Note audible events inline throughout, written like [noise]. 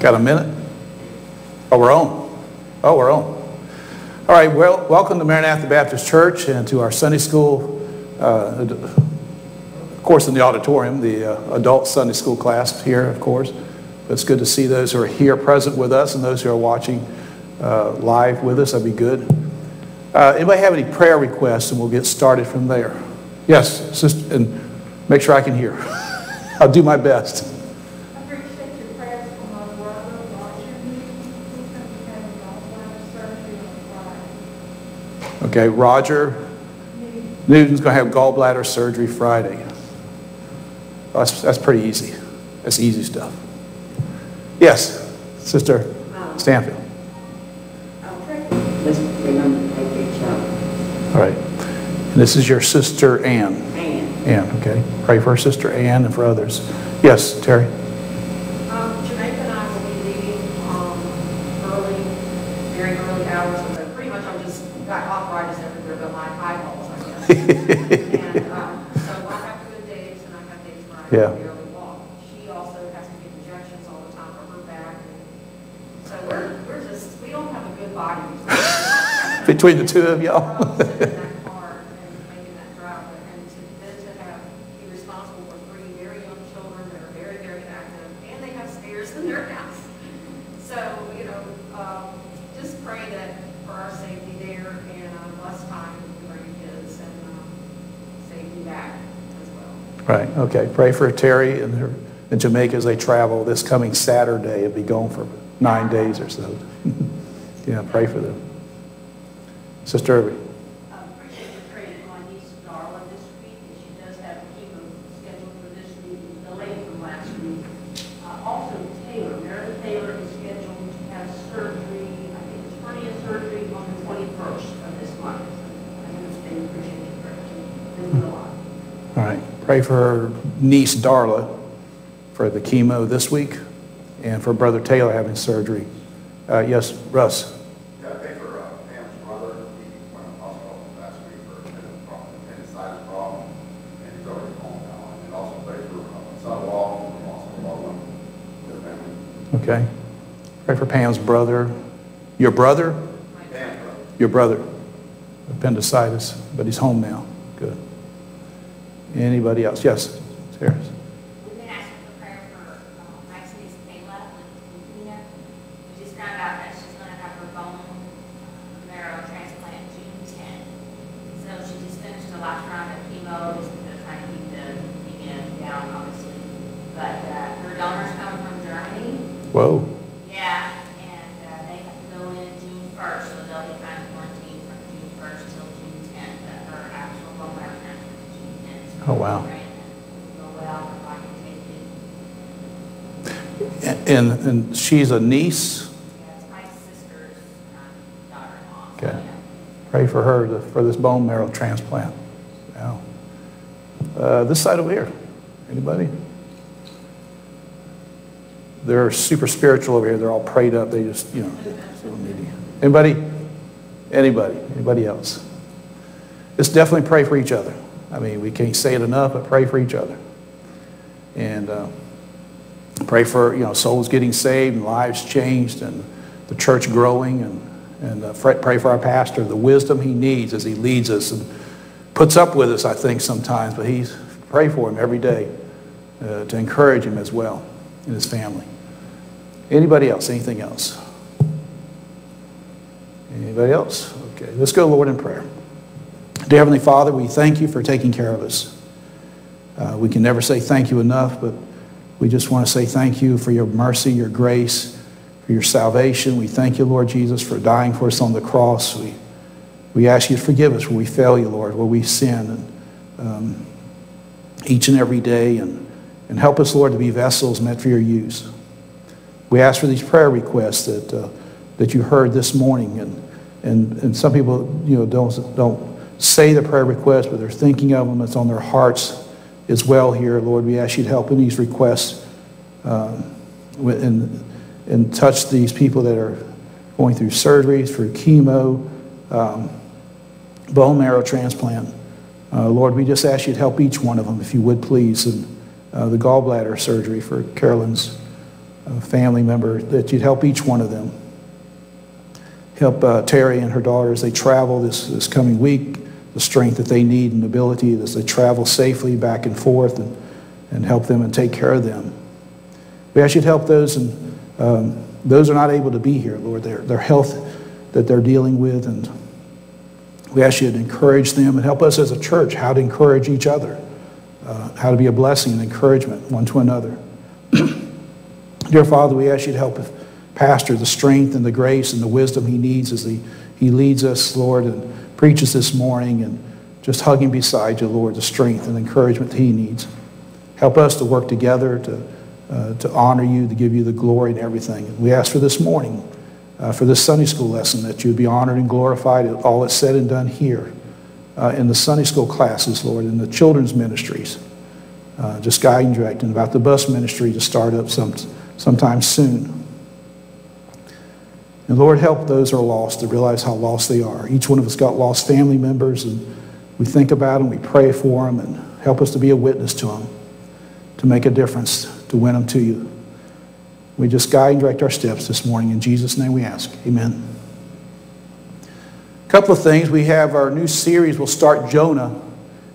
Got a minute? Oh, we're on. Oh, we're on. All right, well, welcome to Maranatha Baptist Church and to our Sunday school, uh, of course, in the auditorium, the uh, adult Sunday school class here, of course. But it's good to see those who are here present with us and those who are watching uh, live with us. That'd be good. Uh, anybody have any prayer requests, and we'll get started from there. Yes, sister, and make sure I can hear. [laughs] I'll do my best. I appreciate your prayers for my brother, Roger. He's going to be having gallbladder surgery on Friday. Okay, Roger Newton's going to have gallbladder surgery Friday. That's, that's pretty easy. That's easy stuff. Yes, Sister um, Stanfield. Let's remember to take each other. All right. And this is your sister Ann. And Ann, okay. Pray for her sister Ann and for others. Yes, Terry. Um, Jamaica and I will be leaving, um, early, very early hours, so pretty much I'm just, got arthritis everywhere but my eyeballs, I guess. [laughs] And, um, so I have good days and I have days where I Yeah. barely walk. She also has to get injections all the time for her back. and So we're, we're just, we don't have a good body. [laughs] Between the two of y'all. all sitting in that car and making that drive, and to, then to have, be responsible for three very young children that are very, very active, and they have stairs in their house. So, you know, um, just pray that for our safety there and uh, less time with the grandkids and um, safety back as well. Right, okay. Pray for Terry and her in Jamaica as they travel this coming Saturday. It'll be gone for nine days or so. [laughs] Yeah, pray for them. Sister Irby. I appreciate your praying for my niece Darla this week, and she does have chemo scheduled for this week, delayed from last week. Uh, Also Taylor, Meredith Taylor is scheduled to have surgery, I think it's hernia surgery on the twenty-first of this month. I understand, appreciate your prayers, this is a lot. All right, pray for her niece Darla for the chemo this week and for Brother Taylor having surgery. Uh, Yes, Russ? Yeah, I for uh, Pam's brother, he went to the hospital last week for a appendicitis problem, and he's already home now. And also pray for uh, son-in-law, and also Loveland, their family. Okay. Pray for Pam's brother. Your brother? Pam's brother. Your brother. Appendicitis, but he's home now. Good. Anybody else? Yes, Sarah? We've been asking for prayer for um, Maxine's Kayla with. We just found out that she's going to have her bone uh, marrow transplant June 10. So she just finished a last round of chemo, just to try to keep the down, obviously. But uh, her donor's coming from Germany. Whoa. Yeah, and uh, they have to go in June 1st, so they'll be kind of quarantined from June 1st till June 10th. But her actual bone marrow transplant is June 10th. So Oh, wow. we're praying that it'll Go well, if I can take it. And, she's a niece? Yeah, my sister's um. Okay. Pray for her to- for this bone marrow transplant. Yeah. Uh, This side over here. Anybody? They're super spiritual over here. They're all prayed up. They just, you know, so needy. Anybody? Anybody? Anybody else? Just definitely pray for each other. I mean, we can't say it enough, but pray for each other. And uh, pray for, you know, souls getting saved and lives changed and the church growing and, and uh, pray for our pastor, the wisdom he needs as he leads us and puts up with us, I think, sometimes, but he's, pray for him every day uh, to encourage him as well and his family. Anybody else? Anything else? Anybody else? Okay, let's go, Lord, in prayer. Dear Heavenly Father, we thank you for taking care of us. Uh, we can never say thank you enough, but we just want to say thank you for your mercy, your grace, for your salvation. We thank you, Lord Jesus, for dying for us on the cross. We, we ask you to forgive us where we fail you, Lord, where we sin, and um, each and every day, and, and help us, Lord, to be vessels meant for your use. We ask for these prayer requests that, uh, that you heard this morning, and, and, and some people, you know, don't, don't say the prayer request, but they're thinking of them. It's on their hearts as well here. Lord, we ask you to help in these requests um, and, and touch these people that are going through surgeries, through chemo, um, bone marrow transplant. Uh, Lord, we just ask you to help each one of them, if you would please, and uh, the gallbladder surgery for Carolyn's uh, family member, that you'd help each one of them. Help uh, Terry and her daughter as they travel this, this coming week, the strength that they need and ability as they travel safely back and forth and, and help them and take care of them. We ask you to help those and um, those are not able to be here, Lord, their, their health that they're dealing with. And we ask you to encourage them and help us as a church how to encourage each other, uh, how to be a blessing and encouragement one to another. [clears throat] Dear Father, we ask you to help Pastor the strength and the grace and the wisdom he needs as he, he leads us, Lord, and preaches this morning and just hugging beside you, Lord, the strength and encouragement that he needs. Help us to work together to uh, to honor you, to give you the glory and everything. we ask for this morning, uh, for this Sunday school lesson, that you would be honored and glorified at all that's said and done here uh, in the Sunday school classes, Lord, in the children's ministries. Uh, just guiding, directing about the bus ministry to start up some, sometime soon. And Lord, help those who are lost to realize how lost they are. Each one of us got lost family members, and we think about them, we pray for them, and help us to be a witness to them, to make a difference to win them to you. We just guide and direct our steps this morning. In Jesus' name we ask. Amen. A couple of things. We have our new series. We'll start Jonah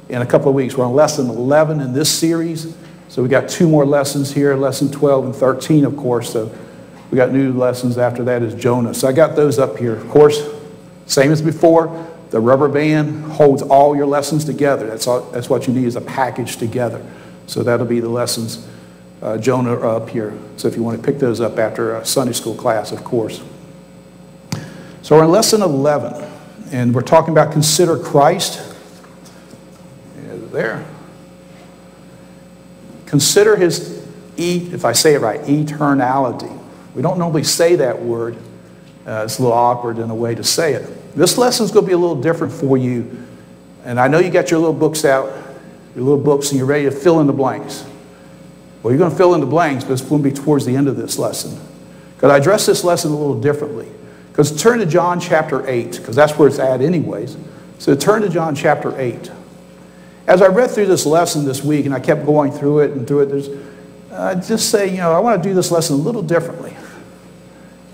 in a couple of weeks. We're on lesson 11 in this series. So we got two more lessons here, lesson 12 and 13, of course. So we got new lessons after that is Jonah. So I got those up here. Of course, same as before, the rubber band holds all your lessons together. That's, all, that's what you need is a package together. So that'll be the lessons uh, Jonah up here. So if you want to pick those up after a Sunday school class, of course. So we're in lesson 11, and we're talking about consider Christ. There. Consider his, e, if I say it right, eternality. We don't normally say that word. Uh, it's a little awkward in a way to say it. This lesson is going to be a little different for you. And I know you got your little books out, your little books, and you're ready to fill in the blanks. Well, you're going to fill in the blanks, but it's going to be towards the end of this lesson. Because I address this lesson a little differently. Because turn to John chapter 8, because that's where it's at anyways. So turn to John chapter 8. As I read through this lesson this week, and I kept going through it and through it, there's, uh, just say, you know, I want to do this lesson a little differently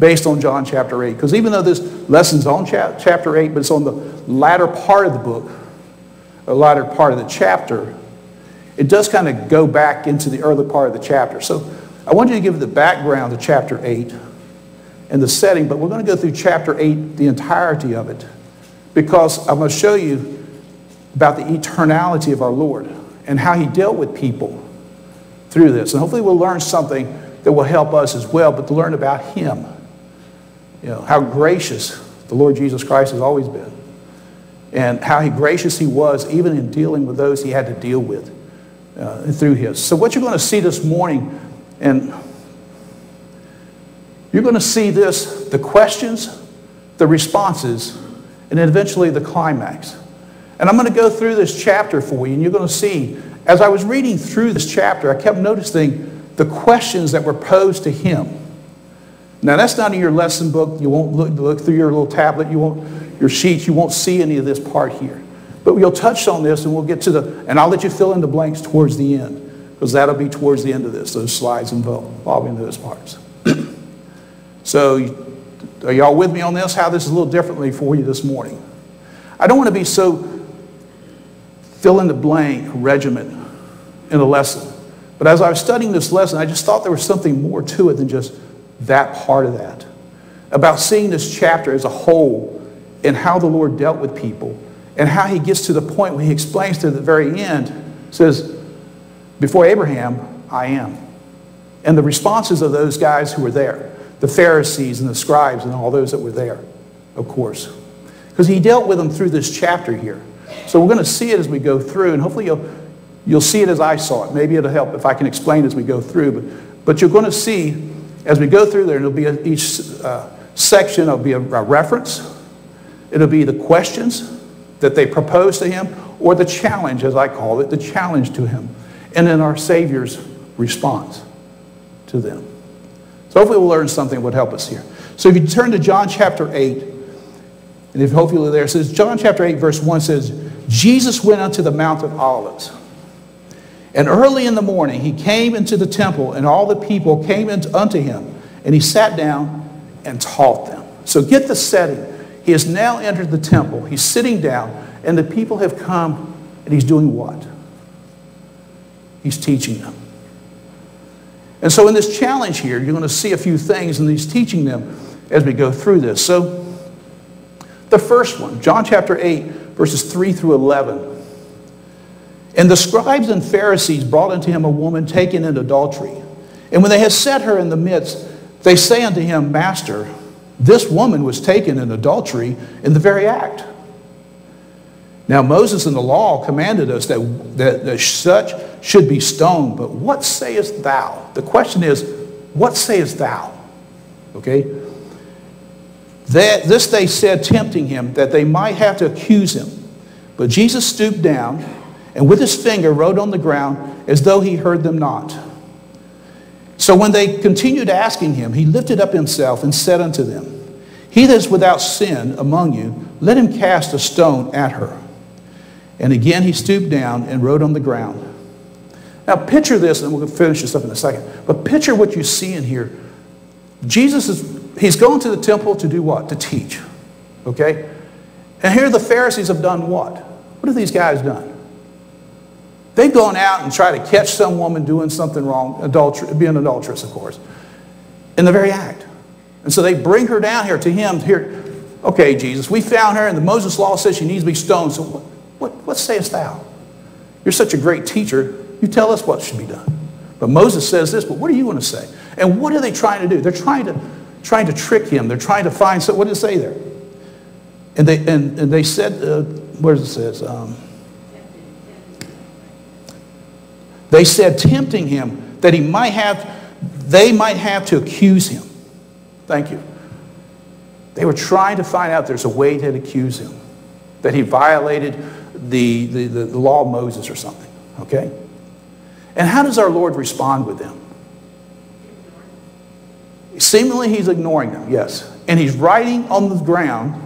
based on John chapter 8. Because even though this lesson's on cha chapter 8, but it's on the latter part of the book, the latter part of the chapter, it does kind of go back into the early part of the chapter. So I want you to give the background to chapter 8 and the setting, but we're going to go through chapter 8, the entirety of it, because I'm going to show you about the eternality of our Lord and how he dealt with people through this. And hopefully we'll learn something that will help us as well, but to learn about him. You know, how gracious the Lord Jesus Christ has always been. And how he gracious he was even in dealing with those he had to deal with uh, through his. So what you're going to see this morning, and you're going to see this, the questions, the responses, and eventually the climax. And I'm going to go through this chapter for you, and you're going to see, as I was reading through this chapter, I kept noticing the questions that were posed to him. Now, that's not in your lesson book. You won't look, look through your little tablet, you won't, your sheets, you won't see any of this part here. But we'll touch on this and we'll get to the, and I'll let you fill in the blanks towards the end, because that'll be towards the end of this, those slides involving those parts. [clears throat] so, are y'all with me on this? How this is a little differently for you this morning. I don't want to be so fill in the blank regiment in a lesson. But as I was studying this lesson, I just thought there was something more to it than just that part of that. About seeing this chapter as a whole and how the Lord dealt with people and how he gets to the point when he explains to the very end, says, Before Abraham, I am. And the responses of those guys who were there, the Pharisees and the scribes and all those that were there, of course. Because he dealt with them through this chapter here. So we're going to see it as we go through, and hopefully you'll, you'll see it as I saw it. Maybe it'll help if I can explain as we go through. But, but you're going to see as we go through there, it'll be a, each uh, section will be a, a reference. It'll be the questions that they propose to him, or the challenge, as I call it, the challenge to him, and then our Savior's response to them. So hopefully we'll learn something that would help us here. So if you turn to John chapter 8, and if hopefully you're there, it says, John chapter 8, verse 1 says, Jesus went unto the Mount of Olives. And early in the morning he came into the temple, and all the people came unto him, and he sat down and taught them. So get the setting. He has now entered the temple. He's sitting down, and the people have come, and he's doing what? He's teaching them. And so in this challenge here, you're going to see a few things, and he's teaching them as we go through this. So the first one, John chapter 8, verses 3 through 11. And the scribes and Pharisees brought unto him a woman taken in adultery. And when they had set her in the midst, they say unto him, Master, this woman was taken in adultery in the very act. Now, Moses in the law commanded us that, that, that such should be stoned, but what sayest thou? The question is, what sayest thou? Okay? That, this they said, tempting him, that they might have to accuse him. But Jesus stooped down and with his finger wrote on the ground as though he heard them not. So when they continued asking him, he lifted up himself and said unto them, He that is without sin among you, let him cast a stone at her. And again he stooped down and wrote on the ground. Now picture this, and we'll finish this up in a second. But picture what you see in here. Jesus is, he's going to the temple to do what? To teach. Okay? And here the Pharisees have done what? What have these guys done? They've gone out and tried to catch some woman doing something wrong, adulter- being adulterous, of course, in the very act. And so they bring her down here to him. Here, okay, Jesus, we found her, and the Moses law says she needs to be stoned. So what, what, what sayest thou? You're such a great teacher. You tell us what should be done. But Moses says this, but what are you going to say? And what are they trying to do? They're trying to, trying to trick him. They're trying to find, so what did it say there? And they, and, and they said, uh, where does it says? Um, They said, tempting him that he might have, they might have to accuse him. Thank you. They were trying to find out there's a way to accuse him, that he violated the, the, the, the law of Moses or something. Okay? And how does our Lord respond with them? Seemingly he's ignoring them, yes. And he's writing on the ground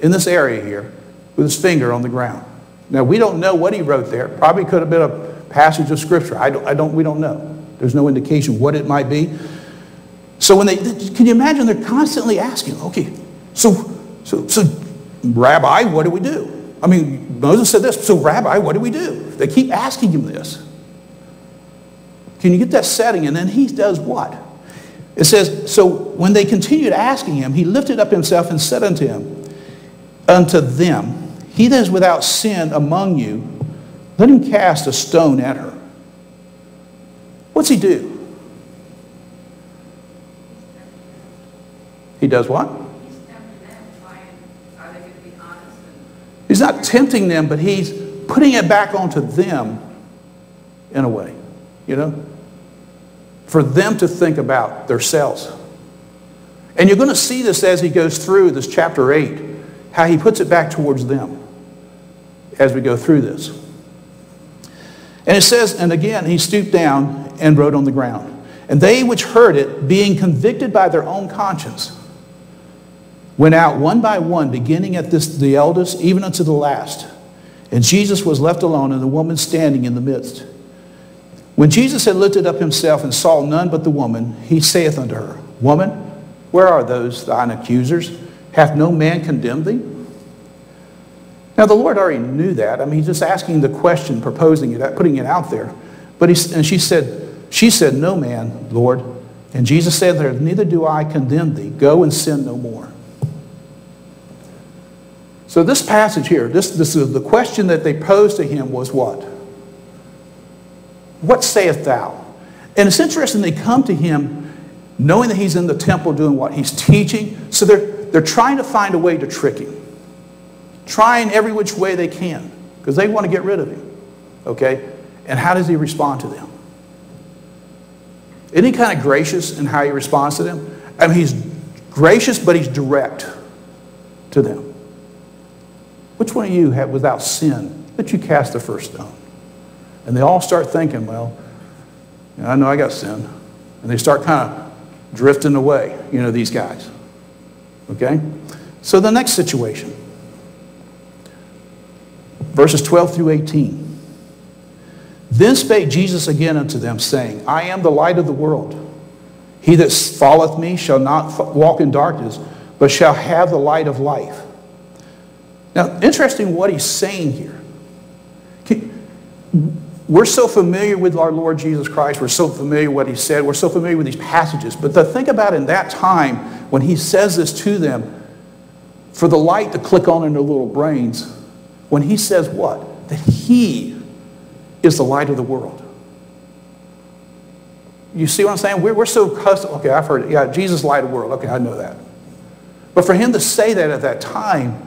in this area here with his finger on the ground. Now, we don't know what he wrote there. Probably could have been a passage of scripture. I don't, I don't, we don't know. There's no indication what it might be. So when they, can you imagine they're constantly asking, okay, so, so, so, Rabbi, what do we do? I mean, Moses said this, so Rabbi, what do we do? They keep asking him this. Can you get that setting? And then he does what? It says, so when they continued asking him, he lifted up himself and said unto him, unto them, he that is without sin among you, let him cast a stone at her. What's he do? He does what? He's not tempting them, but he's putting it back onto them in a way, you know? For them to think about themselves. And you're going to see this as he goes through this chapter 8, how he puts it back towards them as we go through this. And it says, and again, he stooped down and wrote on the ground. And they which heard it, being convicted by their own conscience, went out one by one, beginning at this, the eldest, even unto the last. And Jesus was left alone, and the woman standing in the midst. When Jesus had lifted up himself and saw none but the woman, he saith unto her, Woman, where are those thine accusers? Hath no man condemned thee? Now, the Lord already knew that. I mean, he's just asking the question, proposing it, putting it out there. But he, and she said, she said, no man, Lord. And Jesus said there, neither do I condemn thee. Go and sin no more. So this passage here, this, this is the question that they posed to him was what? What sayest thou? And it's interesting they come to him knowing that he's in the temple doing what? He's teaching. So they're, they're trying to find a way to trick him trying every which way they can because they want to get rid of him. Okay? And how does he respond to them? Isn't he kind of gracious in how he responds to them? I mean, he's gracious, but he's direct to them. Which one of you have, without sin, that you cast the first stone? And they all start thinking, well, you know, I know I got sin. And they start kind of drifting away, you know, these guys. Okay? So the next situation verses 12 through 18. Then spake Jesus again unto them, saying, I am the light of the world. He that followeth me shall not walk in darkness, but shall have the light of life. Now, interesting what he's saying here. We're so familiar with our Lord Jesus Christ. We're so familiar with what he said. We're so familiar with these passages. But to think about in that time when he says this to them, for the light to click on in their little brains, when he says what? That he is the light of the world. You see what I'm saying? We're, we're so accustomed. Okay, I've heard it. Yeah, Jesus light of the world. Okay, I know that. But for him to say that at that time,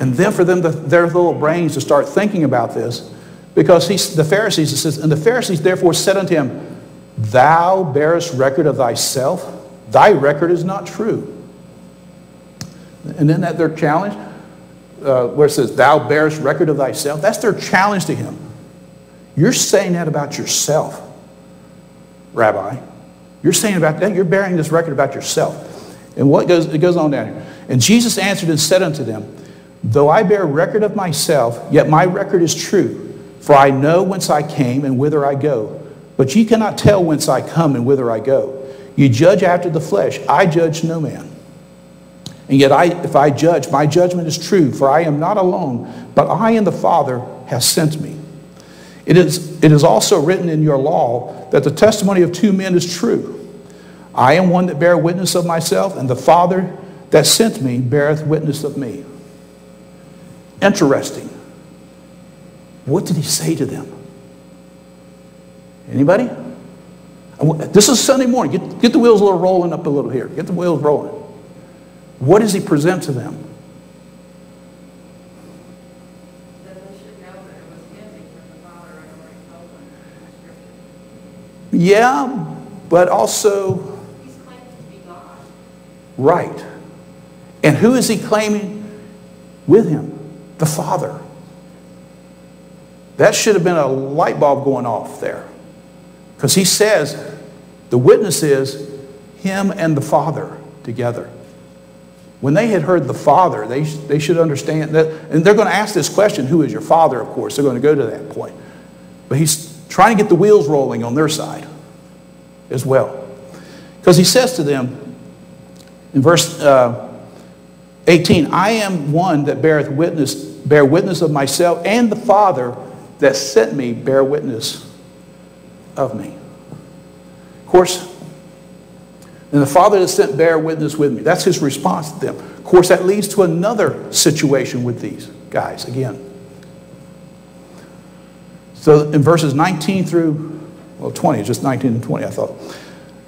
and then for them to, their little brains to start thinking about this, because he's, the Pharisees, it says, and the Pharisees therefore said unto him, Thou bearest record of thyself, thy record is not true. And then that their challenge, uh, where it says, Thou bearest record of thyself, that's their challenge to him. You're saying that about yourself, Rabbi. You're saying about that, you're bearing this record about yourself. And what goes, it goes on down here. And Jesus answered and said unto them, Though I bear record of myself, yet my record is true. For I know whence I came and whither I go. But ye cannot tell whence I come and whither I go. You judge after the flesh. I judge no man. And yet I, if I judge, my judgment is true, for I am not alone, but I and the Father have sent me. It is, it is also written in your law that the testimony of two men is true. I am one that bear witness of myself, and the Father that sent me beareth witness of me. Interesting. What did he say to them? Anybody? This is Sunday morning. Get, get the wheels a little rolling up a little here. Get the wheels rolling. What does he present to them? Yeah, but also. He's claiming to be God. Right. And who is he claiming with him? The Father. That should have been a light bulb going off there. Because he says the witness is him and the Father together. When they had heard the Father, they, they should understand that. And they're going to ask this question who is your Father, of course. They're going to go to that point. But he's trying to get the wheels rolling on their side as well. Because he says to them in verse uh, 18, I am one that beareth witness, bear witness of myself, and the Father that sent me bear witness of me. Of course, and the Father that sent bear witness with me. That's his response to them. Of course, that leads to another situation with these guys again. So in verses 19 through, well, 20, just 19 and 20, I thought.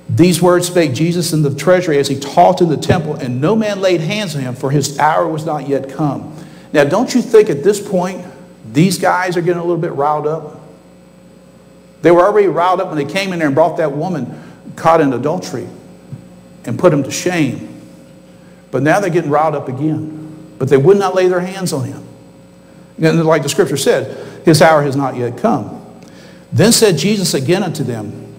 These words spake Jesus in the treasury as he taught in the temple, and no man laid hands on him, for his hour was not yet come. Now, don't you think at this point these guys are getting a little bit riled up. They were already riled up when they came in there and brought that woman caught in adultery and put him to shame. But now they're getting riled up again. But they would not lay their hands on him. And like the scripture said, his hour has not yet come. Then said Jesus again unto them,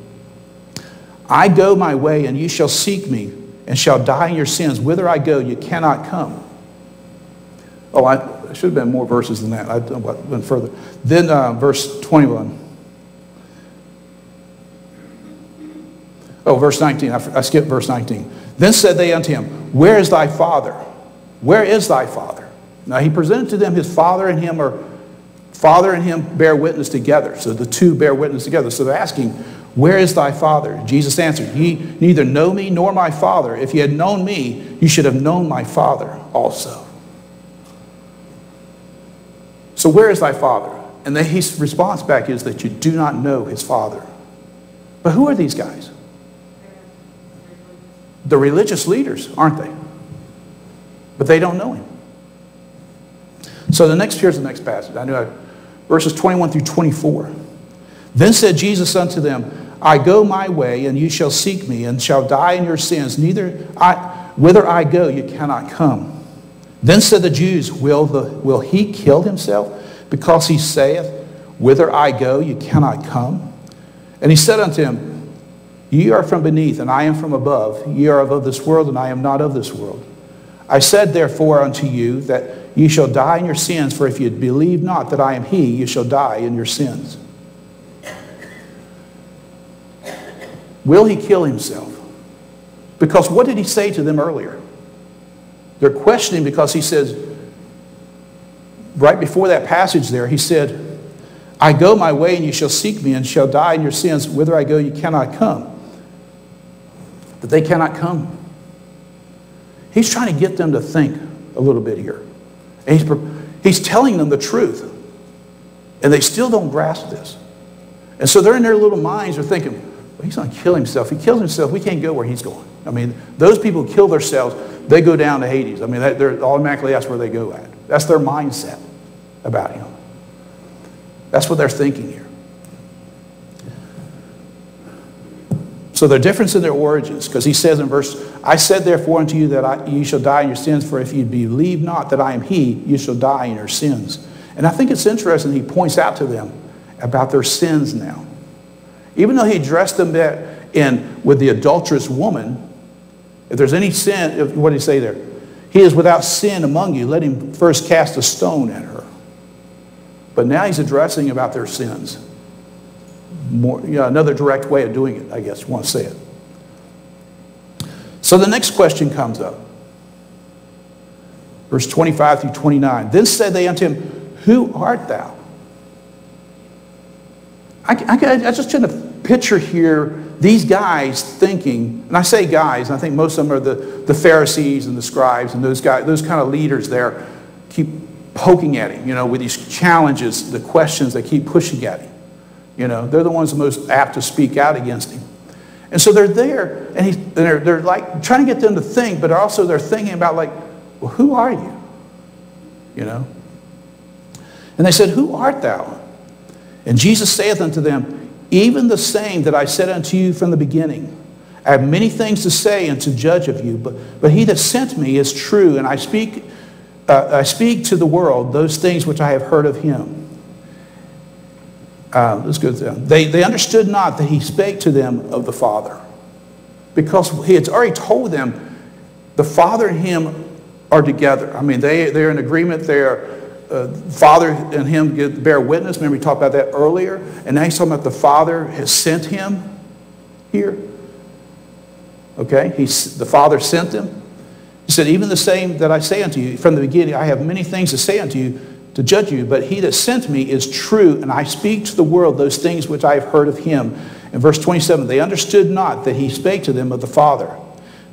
I go my way, and ye shall seek me, and shall die in your sins. Whither I go, you cannot come. Oh, I, should have been more verses than that. I went further. Then uh, verse 21. Oh, verse 19. I, I skipped verse 19. Then said they unto him, Where is thy father? Where is thy father? Now he presented to them his father and him are father and him bear witness together. So the two bear witness together. So they're asking, Where is thy father? Jesus answered, Ye neither know me nor my father. If ye had known me, you should have known my father also. So where is thy father? And then his response back is that you do not know his father. But who are these guys? The religious leaders, aren't they? But they don't know him. So the next, here's the next passage. I know verses 21 through 24. Then said Jesus unto them, I go my way, and you shall seek me, and shall die in your sins. Neither I, whither I go, you cannot come. Then said the Jews, Will, the, will he kill himself because he saith, Whither I go, you cannot come? And he said unto him, Ye are from beneath, and I am from above. Ye are of this world, and I am not of this world. I said therefore unto you that ye shall die in your sins, for if ye believe not that I am he, ye shall die in your sins. Will he kill himself? Because what did he say to them earlier? They're questioning because he says, right before that passage there, he said, I go my way and you shall seek me and shall die in your sins. Whither I go, you cannot come. But they cannot come. He's trying to get them to think a little bit here. And he's, he's telling them the truth. And they still don't grasp this. And so they're in their little minds, they're thinking, well, he's going to kill himself. He kills himself, we can't go where he's going. I mean, those people kill themselves, they go down to Hades. I mean, they're automatically that's where they go at. That's their mindset about him. That's what they're thinking here. So the difference in their origins, because he says in verse, I said therefore unto you that I, you shall die in your sins, for if you believe not that I am he, you shall die in your sins. And I think it's interesting he points out to them about their sins now. Even though he addressed them in with the adulterous woman, if there's any sin, what did he say there? He is without sin among you. Let him first cast a stone at her. But now he's addressing about their sins more, you know, another direct way of doing it, I guess you want to say it. So the next question comes up. Verse 25 through 29. Then said they unto him, Who art thou? I, I, I just trying to picture here these guys thinking, and I say guys, I think most of them are the, the Pharisees and the scribes and those guys, those kind of leaders there keep poking at him, you know, with these challenges, the questions they keep pushing at him. You know, they're the ones the most apt to speak out against him. And so they're there, and, he's, and they're, they're like trying to get them to think, but also they're thinking about like, well, who are you? You know? And they said, Who art thou? And Jesus saith unto them, Even the same that I said unto you from the beginning. I have many things to say and to judge of you, but, but he that sent me is true, and I speak, uh, I speak to the world those things which I have heard of him. Uh, let's go through They, they understood not that he spake to them of the Father. Because he had already told them the Father and him are together. I mean, they, they're in agreement. They're, uh, Father and him get, bear witness. Remember, we talked about that earlier. And now he's talking about the Father has sent him here. Okay? He's, the Father sent them. He said, Even the same that I say unto you from the beginning, I have many things to say unto you to judge you, but he that sent me is true, and I speak to the world those things which I have heard of him. In verse 27, they understood not that he spake to them of the Father.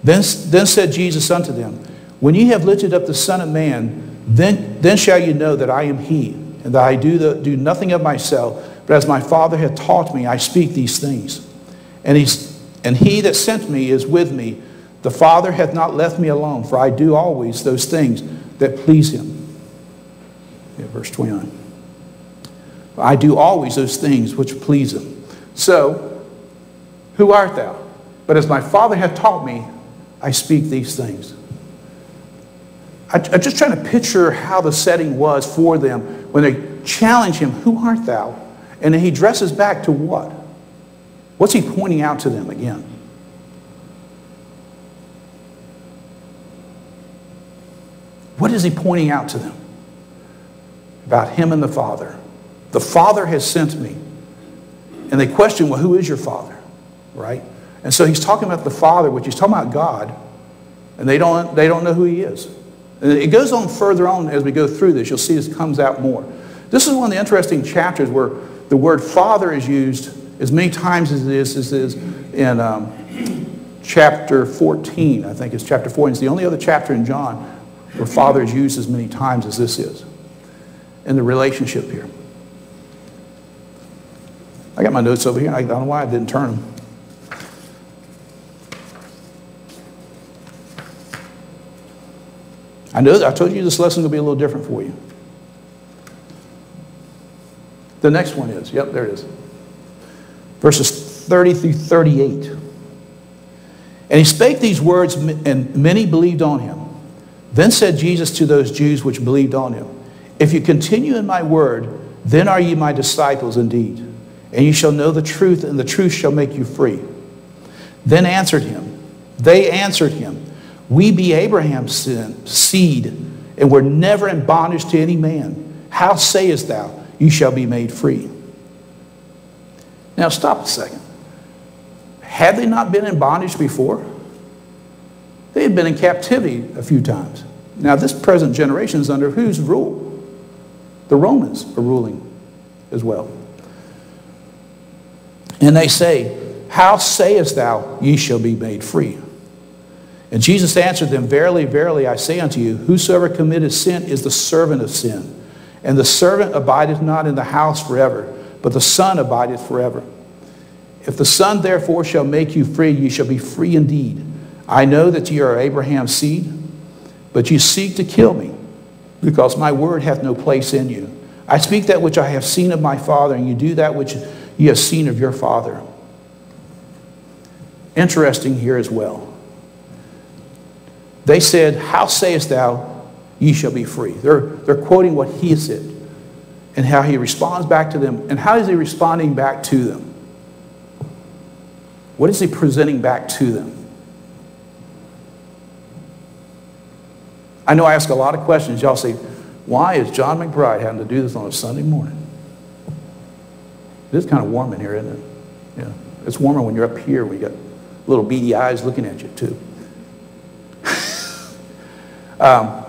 Then, then said Jesus unto them, When ye have lifted up the Son of Man, then, then shall you know that I am he, and that I do, the, do nothing of myself, but as my Father hath taught me, I speak these things. And, he's, and he that sent me is with me. The Father hath not left me alone, for I do always those things that please him. Yeah, verse 29. I do always those things which please him. So, who art thou? But as my Father hath taught me, I speak these things. I, I'm just trying to picture how the setting was for them when they challenge him, Who art thou? And then he dresses back to what? What's he pointing out to them again? What is he pointing out to them? About him and the Father. The Father has sent me. And they question, well, who is your Father? Right? And so he's talking about the Father, which he's talking about God, and they don't, they don't know who he is. And it goes on further on as we go through this. You'll see this comes out more. This is one of the interesting chapters where the word Father is used as many times as it is, as it is in um, chapter 14. I think it's chapter 14. It's the only other chapter in John where Father is used as many times as this is in the relationship here. I got my notes over here. I don't know why I didn't turn them. I know that I told you this lesson will be a little different for you. The next one is, yep, there it is. Verses 30 through 38. And he spake these words, and many believed on him. Then said Jesus to those Jews which believed on him, if you continue in my word, then are ye my disciples indeed. And you shall know the truth, and the truth shall make you free. Then answered him, they answered him, We be Abraham's seed, and were never in bondage to any man. How sayest thou, you shall be made free? Now stop a second. Had they not been in bondage before? They had been in captivity a few times. Now, this present generation is under whose rule? The Romans are ruling as well. And they say, How sayest thou, ye shall be made free? And Jesus answered them, Verily, verily, I say unto you, whosoever committeth sin is the servant of sin. And the servant abideth not in the house forever, but the Son abideth forever. If the Son therefore shall make you free, ye shall be free indeed. I know that ye are Abraham's seed, but ye seek to kill me, because my word hath no place in you. I speak that which I have seen of my Father, and you do that which ye have seen of your Father. Interesting here as well. They said, How sayest thou, ye shall be free? They're, they're quoting what he said and how he responds back to them. And how is he responding back to them? What is he presenting back to them? I know I ask a lot of questions. Y'all say, why is Jon McBride having to do this on a Sunday morning? It is kind of warm in here, isn't it? Yeah. It's warmer when you're up here. We got little beady eyes looking at you, too. [laughs] um,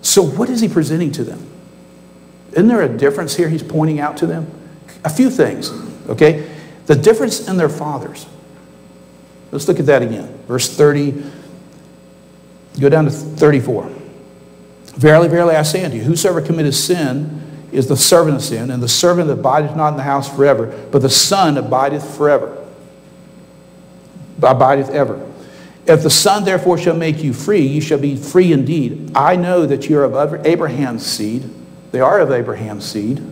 so, what is he presenting to them? Isn't there a difference here he's pointing out to them? A few things, okay? The difference in their fathers. Let's look at that again. Verse 30, go down to 34. Verily, verily, I say unto you, whosoever committeth sin is the servant of sin, and the servant abideth not in the house forever, but the Son abideth forever. Abideth ever. If the Son therefore shall make you free, you shall be free indeed. I know that you are of Abraham's seed. They are of Abraham's seed.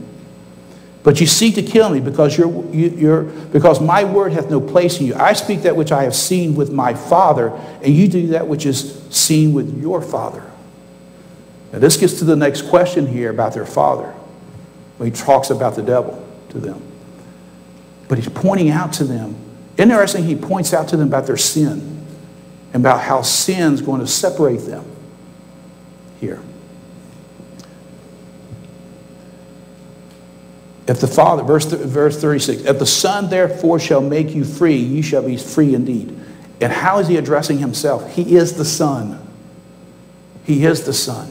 But you seek to kill me because, you're, you, you're, because my word hath no place in you. I speak that which I have seen with my Father, and you do that which is seen with your Father. Now, this gets to the next question here about their father when he talks about the devil to them. But he's pointing out to them, interesting, he points out to them about their sin and about how sin's going to separate them here. If the Father, verse, verse 36, if the Son therefore shall make you free, you shall be free indeed. And how is he addressing himself? He is the Son. He is the Son.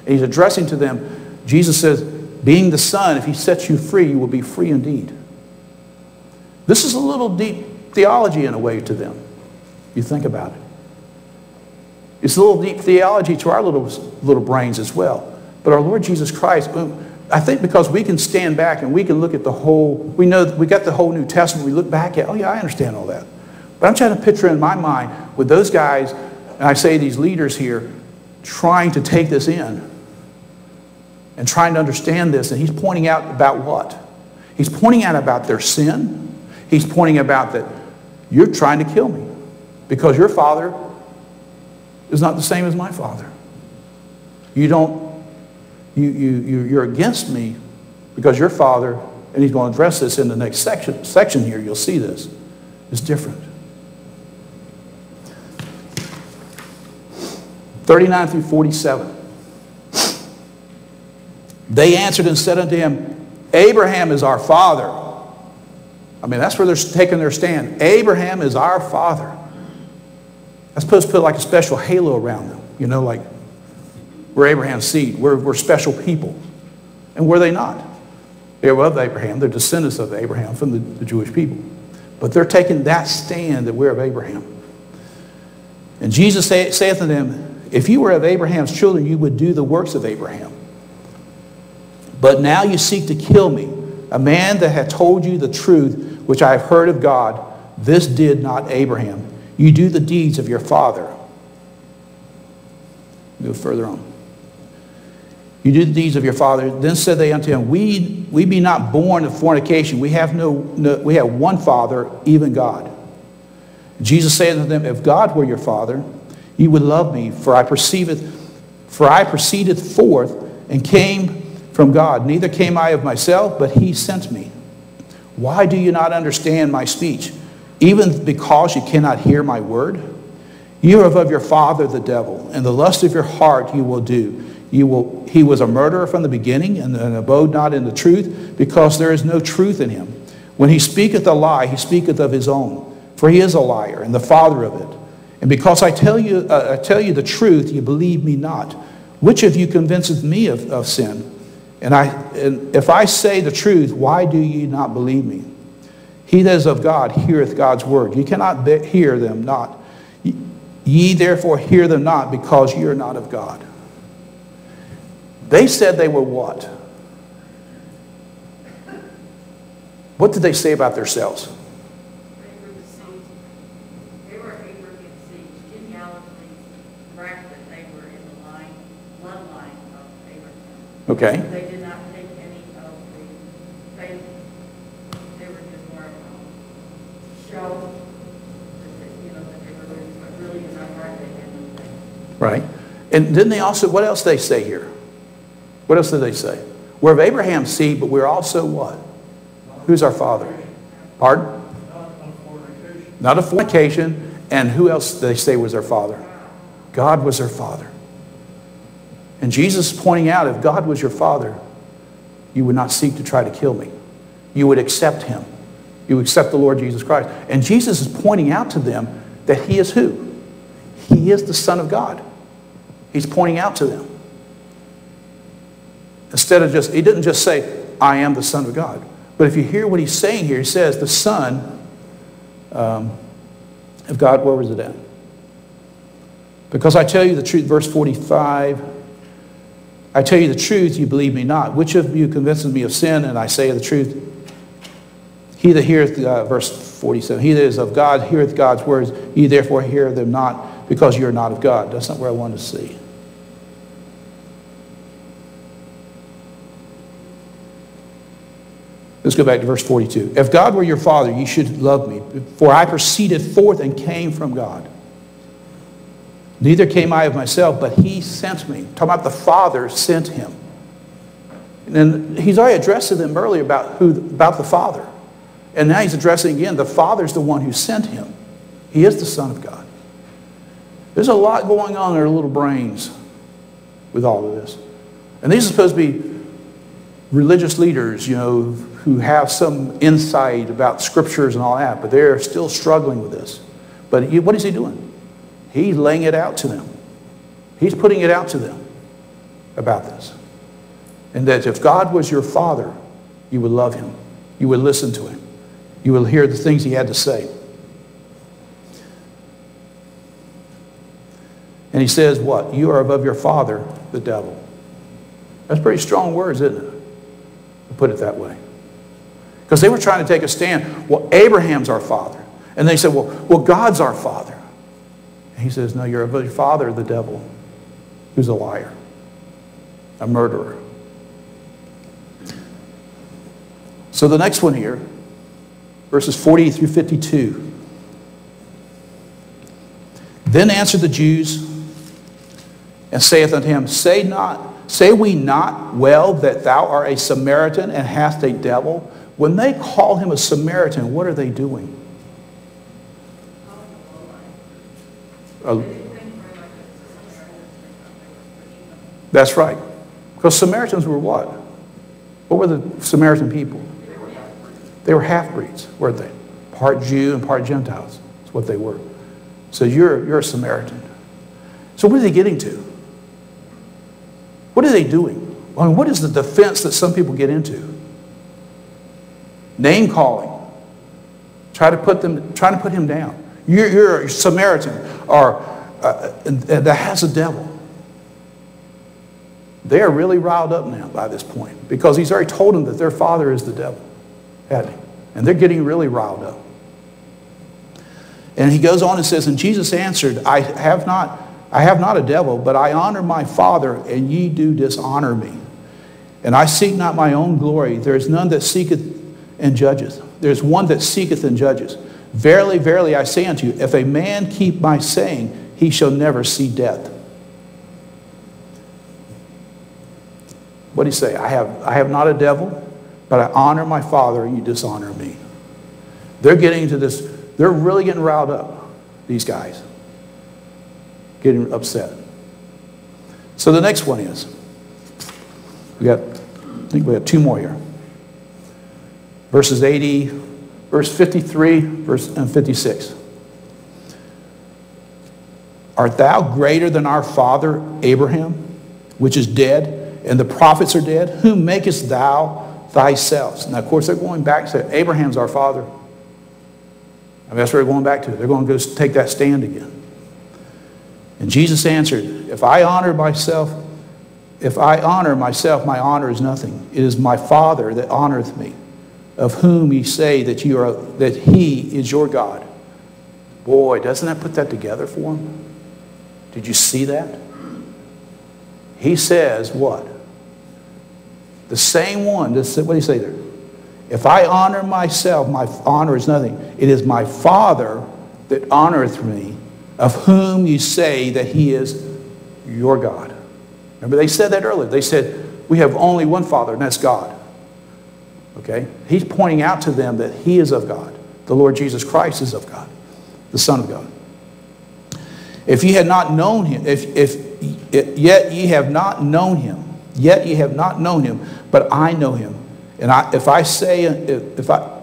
And he's addressing to them, Jesus says, being the Son, if he sets you free, you will be free indeed. This is a little deep theology in a way to them. You think about it. It's a little deep theology to our little, little brains as well. But our Lord Jesus Christ, I think because we can stand back and we can look at the whole, we know we got the whole New Testament, we look back at, oh yeah, I understand all that. But I'm trying to picture in my mind with those guys, and I say these leaders here, trying to take this in and trying to understand this. And he's pointing out about what? He's pointing out about their sin. He's pointing about that you're trying to kill me because your father is not the same as my father. You don't, you, you, you're against me because your father, and he's going to address this in the next section, section here, you'll see this, is different. 39 through 47. They answered and said unto him, Abraham is our father. I mean, that's where they're taking their stand. Abraham is our father. That's supposed to put like a special halo around them. You know, like we're Abraham's seed. We're, we're special people. And were they not? They were of Abraham. They're descendants of Abraham from the, the Jewish people. But they're taking that stand that we're of Abraham. And Jesus say, saith to them, If you were of Abraham's children, you would do the works of Abraham. But now you seek to kill me, a man that had told you the truth which I have heard of God. This did not Abraham. You do the deeds of your father. Go further on. You do the deeds of your father. Then said they unto him, We, we be not born of fornication. We have, no, no, we have one father, even God. Jesus said unto them, If God were your father, ye would love me, for I perceiveth, for I proceeded forth and came from God. Neither came I of myself, but he sent me. Why do you not understand my speech? Even because you cannot hear my word? You are of your father the devil, and the lust of your heart you will do. You will, he was a murderer from the beginning, and, and abode not in the truth, because there is no truth in him. When he speaketh a lie, he speaketh of his own, for he is a liar and the father of it. And because I tell you, uh, I tell you the truth, you believe me not. Which of you convinces me of, of sin? And, I, and if I say the truth, why do ye not believe me? He that is of God heareth God's word. You cannot be- hear them not. Ye therefore hear them not, because ye are not of God. They said they were what? What did they say about themselves? They were the seed, they were Abraham's seed. Genealogy bragged that they were in the line, bloodline of Abraham. Okay. They did not take any of the faith, they were just more of a show, that you know, that they were, really- but really in their heart, they didn't. Right. And didn't they also, what else they say here? What else did they say? We're of Abraham's seed, but we're also what? Who's our father? Pardon? Not a fornication. And who else did they say was their father? God was their father. And Jesus is pointing out if God was your father, you would not seek to try to kill me. You would accept him. You would accept the Lord Jesus Christ. And Jesus is pointing out to them that he is who? He is the Son of God. He's pointing out to them. Instead of just, he didn't just say, I am the Son of God. But if you hear what he's saying here, he says, the Son um, of God, where was it at? Because I tell you the truth, verse 45, I tell you the truth, you believe me not. Which of you convinces me of sin, and I say the truth? He that heareth, uh, verse 47, he that is of God heareth God's words, ye therefore hear them not, because you are not of God. That's not where I wanted to see. Let's go back to verse 42. If God were your father, you should love me, for I proceeded forth and came from God. Neither came I of myself, but he sent me. Talking about the Father sent him. And then he's already addressed to them earlier about, who, about the Father. And now he's addressing again, the Father's the one who sent him. He is the Son of God. There's a lot going on in our little brains with all of this. And these are supposed to be religious leaders, you know, who have some insight about scriptures and all that, but they're still struggling with this. But he, what is he doing? He's laying it out to them. He's putting it out to them about this. And that if God was your father, you would love him. You would listen to him. You would hear the things he had to say. And he says, What? You are above your father, the devil. That's pretty strong words, isn't it? To put it that way. Because they were trying to take a stand. Well, Abraham's our father. And they said, Well, well God's our father. And he says, No, you're a father, the devil, who's a liar, a murderer. So the next one here, verses 40 through 52. Then answered the Jews and saith unto him, Say not, say we not well that thou art a Samaritan and hast a devil? When they call him a Samaritan, what are they doing? That's right. Because Samaritans were what? What were the Samaritan people? They were half-breeds, weren't they? Part Jew and part Gentiles. That's what they were. So you're, you're a Samaritan. So what are they getting to? What are they doing? I mean, what is the defense that some people get into? Name calling. Try to put them, trying to put him down. You're, you're a Samaritan or uh, that has a devil. They are really riled up now by this point because he's already told them that their father is the devil, hadn't he? And they're getting really riled up. And he goes on and says, And Jesus answered, I have not, I have not a devil, but I honor my Father, and ye do dishonor me. And I seek not my own glory. There is none that seeketh and judgeth. There's one that seeketh and judges. Verily, verily, I say unto you, if a man keep my saying, he shall never see death. What did he say? I have, I have not a devil, but I honor my Father, and you dishonor me. They're getting to this, they're really getting riled up, these guys. Getting upset. So the next one is, we got, I think we have two more here. Verses 80, verse 53, verse and 56. Art thou greater than our father Abraham, which is dead, and the prophets are dead? Whom makest thou thyself? Now, of course, they're going back to Abraham's our father. I mean, that's where they're going back to. It. They're going to go take that stand again. And Jesus answered, If I honor myself, if I honor myself, my honor is nothing. It is my Father that honoreth me, of whom ye say that, you are, that he is your God. Boy, doesn't that put that together for him? Did you see that? He says what? The same one. What did he say there? If I honor myself, my honor is nothing. It is my Father that honoreth me, of whom you say that he is your God. Remember, they said that earlier. They said, We have only one Father, and that's God. Okay? He's pointing out to them that he is of God. The Lord Jesus Christ is of God, the Son of God. If ye had not known him, if, if yet ye have not known him, yet ye have not known him, but I know him. And I, if I say, if, if I,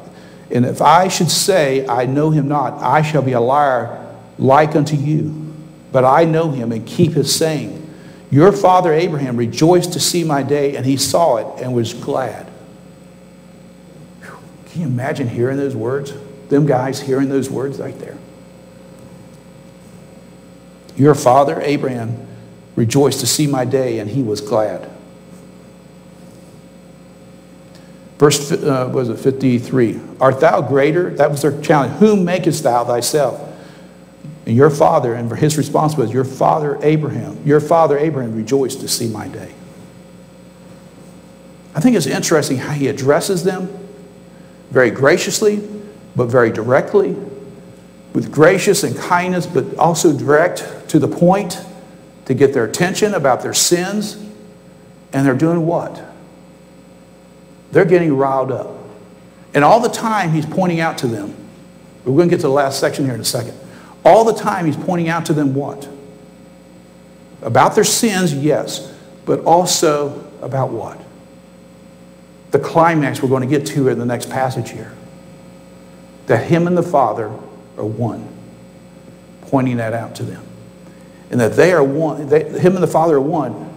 and if I should say I know him not, I shall be a liar like unto you. But I know him and keep his saying. Your father Abraham rejoiced to see my day, and he saw it and was glad. Can you imagine hearing those words? Them guys hearing those words right there. Your father Abraham rejoiced to see my day, and he was glad. Verse uh, was it 53? Art thou greater? That was their challenge. Whom makest thou thyself? And your father, and for his response was, Your father Abraham, your father Abraham rejoiced to see my day. I think it's interesting how he addresses them very graciously, but very directly, with gracious and kindness, but also direct to the point to get their attention about their sins. And they're doing what? They're getting riled up. And all the time he's pointing out to them, we're going to get to the last section here in a second. All the time he's pointing out to them what? About their sins, yes, but also about what? The climax we're going to get to in the next passage here. That him and the Father are one, pointing that out to them. And that they are one, they, him and the Father are one,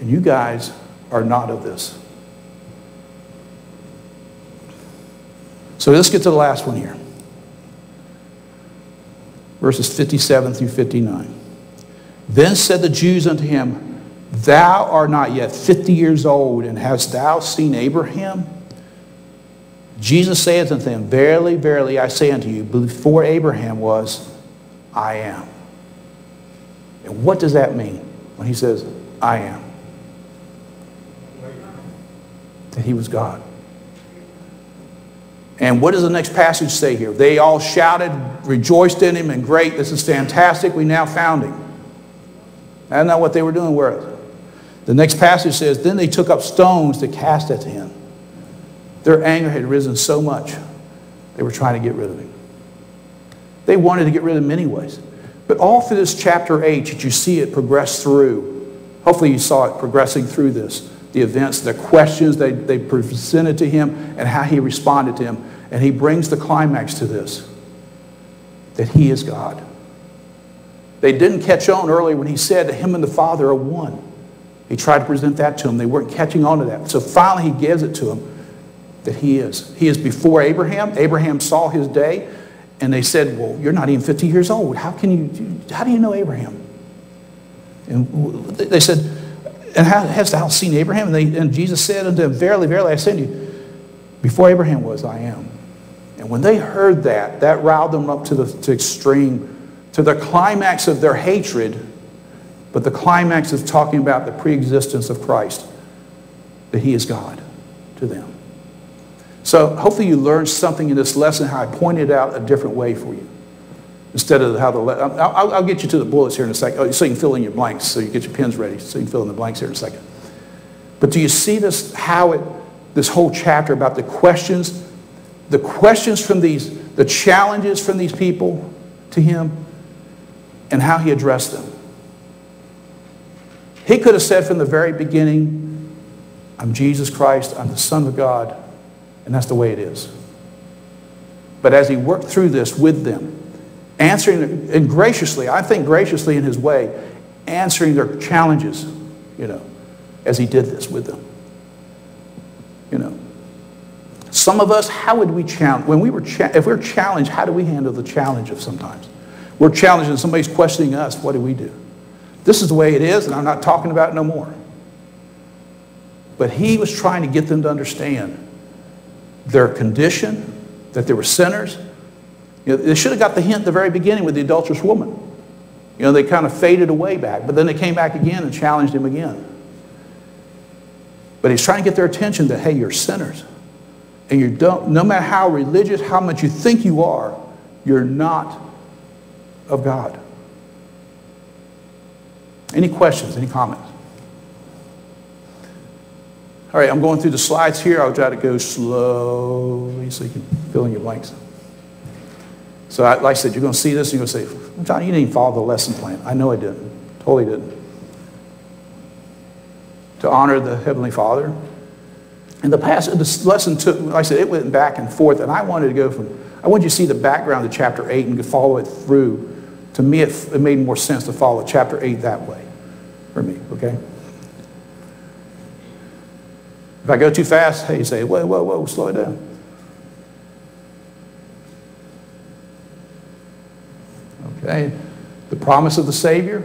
and you guys are not of this. So let's get to the last one here. Verses 57 through 59. Then said the Jews unto him, Thou art not yet 50 years old, and hast thou seen Abraham? Jesus saith unto them, Verily, verily, I say unto you, before Abraham was, I am. And what does that mean when he says, I am? That he was God. And what does the next passage say here? They all shouted, rejoiced in him, and great, this is fantastic, we now found him. That's not what they were doing, were it? The next passage says, Then they took up stones to cast at him. Their anger had risen so much, they were trying to get rid of him. They wanted to get rid of him anyways. But all through this chapter 8, did you see it progress through? Hopefully you saw it progressing through this the events, the questions they, they presented to him, and how he responded to them. And he brings the climax to this that he is God. They didn't catch on earlier when he said that him and the Father are one. He tried to present that to them. They weren't catching on to that. So finally, he gives it to them that he is. He is before Abraham. Abraham saw his day, and they said, Well, you're not even 50 years old. How, can you, how do you know Abraham? And they said, and how, hast thou seen Abraham? And, they, and Jesus said unto them, Verily, verily, I say to you, before Abraham was, I am. And when they heard that, that riled them up to the to extreme, to the climax of their hatred, but the climax is talking about the preexistence of Christ, that he is God to them. So hopefully you learned something in this lesson, how I pointed out a different way for you instead of how the, I'll, I'll, get you to the bullets here in a second, oh, so you can fill in your blanks, so you get your pens ready, so you can fill in the blanks here in a second. But do you see this, how it, this whole chapter about the questions, the questions from these, the challenges from these people to him, and how he addressed them? He could have said from the very beginning, I'm Jesus Christ, I'm the Son of God, and that's the way it is. But as he worked through this with them, answering, and graciously, I think graciously in his way, answering their challenges, you know, as he did this with them. You know. Some of us, how would we challenge, when we were, if we're challenged, how do we handle the challenge of sometimes? We're challenged and somebody's questioning us, what do we do? This is the way it is, and I'm not talking about it no more. But he was trying to get them to understand their condition, that they were sinners. You know, they should have got the hint at the very beginning with the adulterous woman. You know, they kind of faded away back, but then they came back again and challenged him again. But he's trying to get their attention that, hey, you're sinners. And you don't, no matter how religious, how much you think you are, you're not of God. Any questions, any comments? All right, I'm going through the slides here. I'll try to go slowly so you can fill in your blanks. So, I, like I said, you're going to see this and you're going to say, Jon, you didn't even follow the lesson plan. I know I didn't. Totally didn't. To honor the Heavenly Father. And the past, this lesson took, like I said, it went back and forth, and I wanted to go from, I wanted you to see the background of chapter 8 and follow it through. To me, it, it made more sense to follow chapter 8 that way for me, okay? If I go too fast, hey, you say, whoa, whoa, whoa, slow it down. Okay, the promise of the Savior,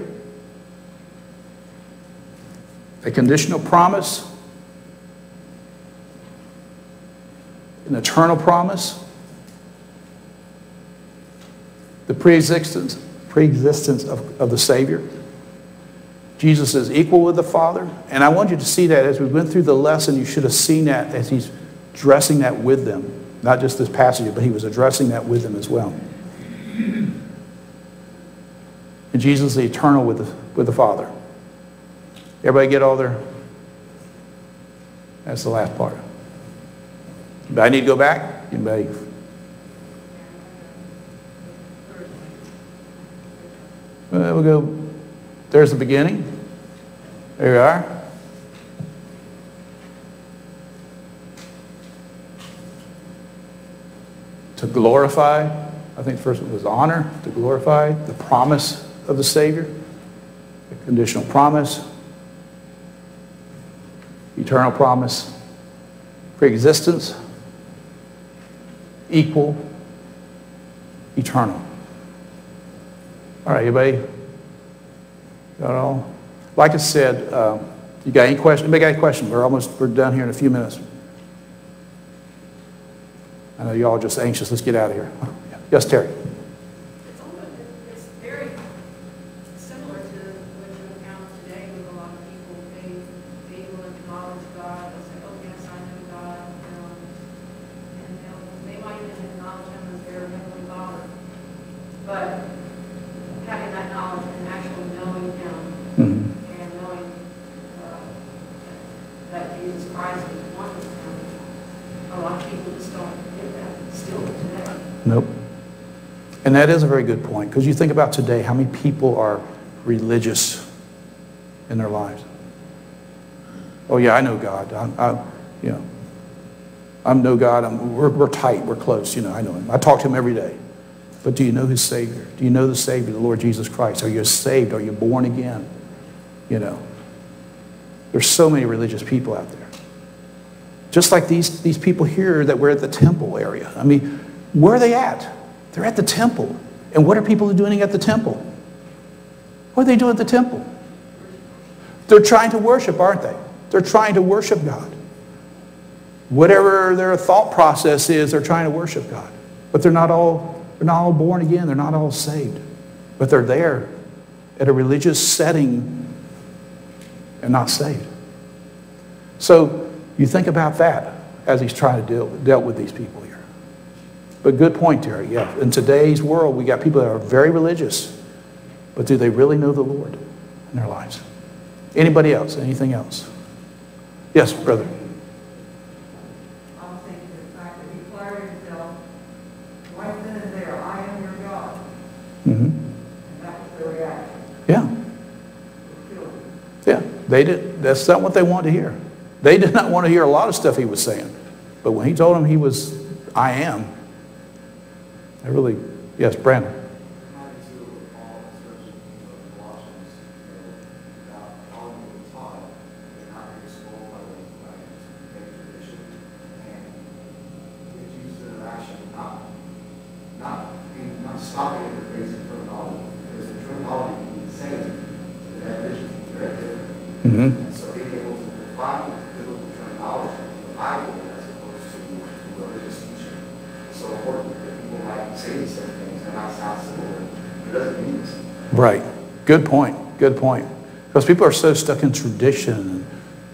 a conditional promise, an eternal promise, the pre-existence, pre-existence of, of the Savior. Jesus is equal with the Father. And I want you to see that as we went through the lesson, you should have seen that as he's addressing that with them. Not just this passage, but he was addressing that with them as well. And Jesus is eternal with the, with the Father. Everybody get all their... That's the last part. I need to go back? Anybody? Well, we'll go, there's the beginning. There you are. To glorify, I think first one was honor, to glorify the promise of the Savior, the conditional promise, eternal promise, pre-existence, equal, eternal. All right, everybody got all? Like I said, uh, you got any questions? Anybody got any questions? We're almost, we're done here in a few minutes. I know y'all are just anxious. Let's get out of here. Yes, Terry. It's almost, it's very similar to what you encounter today with a lot of people. They, they will acknowledge God, they'll say, oh, yes, I know God. um, And they'll, they might even acknowledge Him as their heavenly Father. But having that knowledge and actually knowing Him Mhm. and knowing uh, that Jesus Christ is one of them, a lot of people just don't get that still today. Nope. And that is a very good point because you think about today how many people are religious in their lives. Oh yeah, I know God. I, I you know, I know God. I'm, we're, we're tight. We're close. You know, I know Him. I talk to Him every day. But do you know His Savior? Do you know the Savior, the Lord Jesus Christ? Are you saved? Are you born again? You know, there's so many religious people out there. Just like these, these people here that were at the temple area. I mean, where are they at? They're at the temple. And what are people doing at the temple? What are they doing at the temple? They're trying to worship, aren't they? They're trying to worship God. Whatever their thought process is, they're trying to worship God. But they're not all, they're not all born again. They're not all saved. But they're there at a religious setting and not saved. So you think about that as he's trying to deal dealt with these people. But good point, Terry. Yeah, in today's world, we got people that are very religious, but do they really know the Lord in their lives? Anybody else? Anything else? Yes, brother. I'm thinking the fact that he declared himself, right then and there, I am your God. hmm that was their reaction. Yeah, It killed him. yeah. They did. That's not what they wanted to hear. They did not want to hear a lot of stuff he was saying, but when he told them he was, I am. I really, yes, Brandon. stopping the crazy terminology, because the terminology can be the same, the definition can be very different. Mhm. And so being able to define the biblical terminology, the Bible, as opposed to religious teaching, is so important that people might say these same things, and not sound similar, but it doesn't mean the same. Right. Good point. Good point. Because people are so stuck in tradition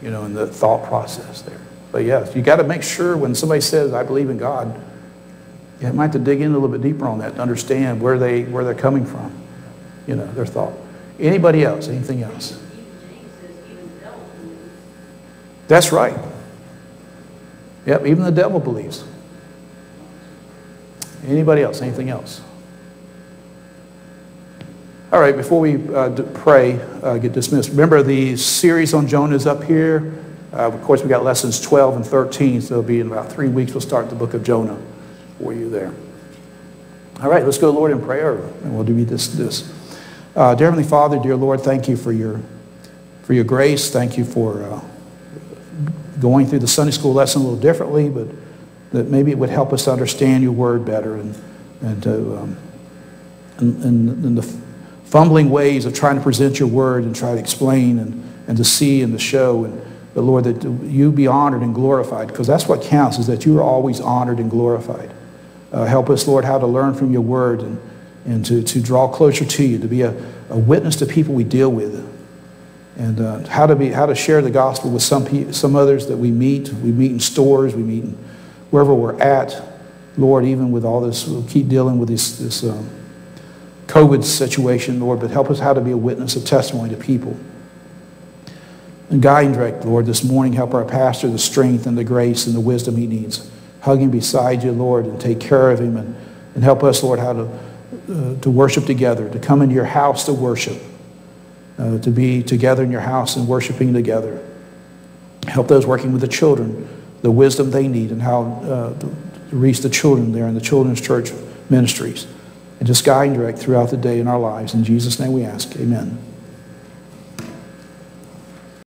you know, in the thought process there. But yes, you got to make sure when somebody says, I believe in God, you might have to dig in a little bit deeper on that to understand where, they, where they're coming from, you know, their thought. Anybody else? Anything else? That's right. Yep, even the devil believes. Anybody else? Anything else? All right, before we uh, pray, uh, get dismissed, remember the series on Jonah is up here. Uh, of course, we got lessons 12 and 13, so it'll be in about three weeks. We'll start the book of Jonah for you there. All right, let's go, Lord, in prayer, and we'll do this. this. Uh, dear Heavenly Father, dear Lord, thank you for your, for your grace. Thank you for uh, going through the Sunday school lesson a little differently, but that maybe it would help us understand your word better and, and to um, and, and, and the fumbling ways of trying to present your word and try to explain and, and to see and to show. And, but Lord, that you be honored and glorified because that's what counts is that you are always honored and glorified. Uh, help us, Lord, how to learn from your word and, and to, to draw closer to you, to be a, a witness to people we deal with. And uh, how, to be, how to share the gospel with some, pe- some others that we meet. We meet in stores, we meet in wherever we're at. Lord, even with all this, we'll keep dealing with this, this um, COVID situation, Lord, but help us how to be a witness of testimony to people. And guide and direct, Lord, this morning, help our pastor the strength and the grace and the wisdom he needs. Hug him beside you, Lord, and take care of him. And, and help us, Lord, how to, uh, to worship together, to come into your house to worship, uh, to be together in your house and worshiping together. Help those working with the children, the wisdom they need and how uh, to reach the children there in the children's church ministries. And just guide and direct throughout the day in our lives. In Jesus' name we ask, amen.